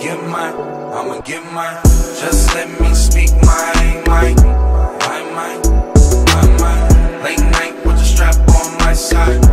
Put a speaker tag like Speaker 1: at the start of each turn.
Speaker 1: get mine, I'ma get mine. Just let me speak my.